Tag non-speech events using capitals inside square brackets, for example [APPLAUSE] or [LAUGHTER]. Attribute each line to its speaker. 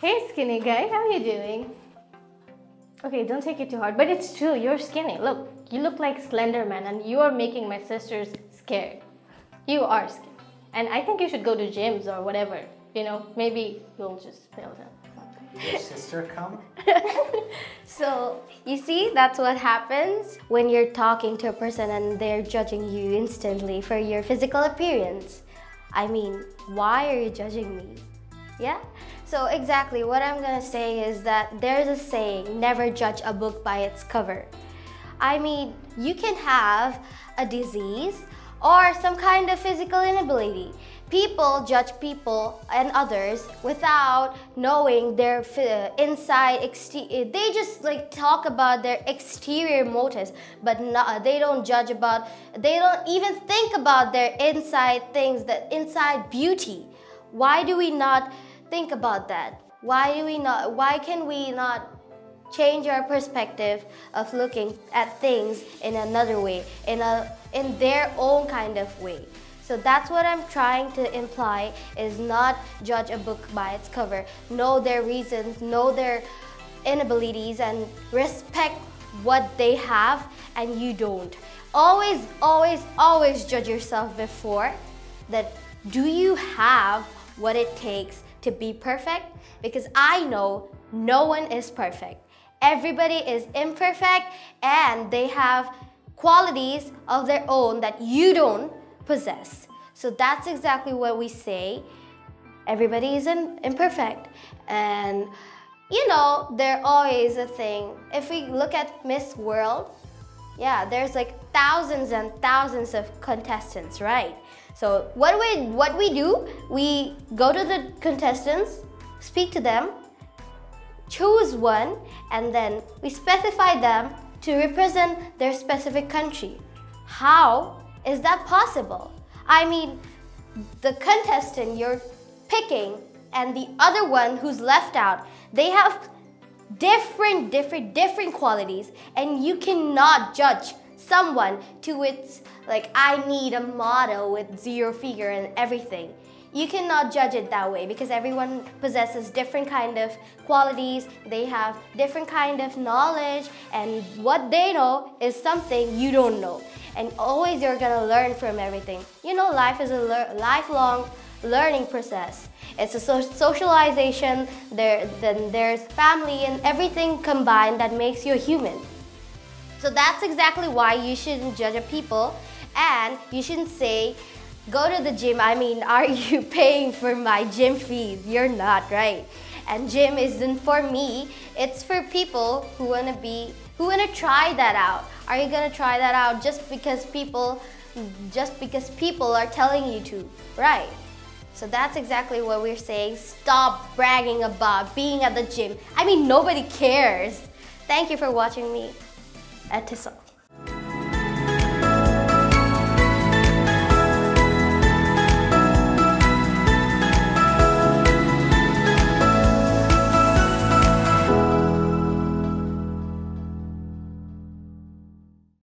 Speaker 1: Hey skinny guy, how are you doing? Okay, don't take it too hard, but it's true, you're skinny. Look, you look like Slender Man and you are making my sisters scared. You are skinny. And I think you should go to gyms or whatever. You know, maybe you'll just fail them.
Speaker 2: Your sister come? [LAUGHS]
Speaker 3: So, you see, that's what happens when you're talking to a person and they're judging you instantly for your physical appearance. I mean, why are you judging me? Yeah? So, exactly what I'm gonna say is that there's a saying never judge a book by its cover. I mean, you can have a disease or some kind of physical inability. People judge people and others without knowing their uh, inside exte- they just like talk about their exterior motives but they don't judge about they don't even think about their inside things the inside beauty why do we not think about that. Why do we not why can we not change our perspective of looking at things in another way in a in their own kind of way? So that's what i'm trying to imply is not judge a book by its cover. Know their reasons know their inabilities and respect what they have and you don't. Always always always judge yourself before that do you have what it takes to be perfect because i know no one is perfect Everybody is imperfect and they have qualities of their own that you don't possess. So that's exactly what we say. Everybody is im- imperfect. And you know, there always a thing. If we look at Miss World, yeah, there's like thousands and thousands of contestants, right? So what we what we do, we go to the contestants, speak to them, choose one, and then we specify them to represent their specific country. How is that possible? I mean, the contestant you're picking and the other one who's left out, they have different, different, different qualities, and you cannot judge someone to its like I need a model with zero figure and everything. You cannot judge it that way because everyone possesses different kind of qualities. They have different kind of knowledge, and what they know is something you don't know. And always you're gonna learn from everything. You know, life is a lear- lifelong learning process. It's a so- socialization. There, then there's family and everything combined that makes you a human. So that's exactly why you shouldn't judge a people and you shouldn't say, go to the gym. I mean, [LAUGHS] are you paying for my gym fees? You're not, right? And gym isn't for me, it's for people who wanna be, who wanna try that out. Are you gonna try that out just because people, just because people are telling you to, right? So that's exactly what we're saying. Stop bragging about being at the gym. I mean, nobody cares. Thank you for watching me at TESOL.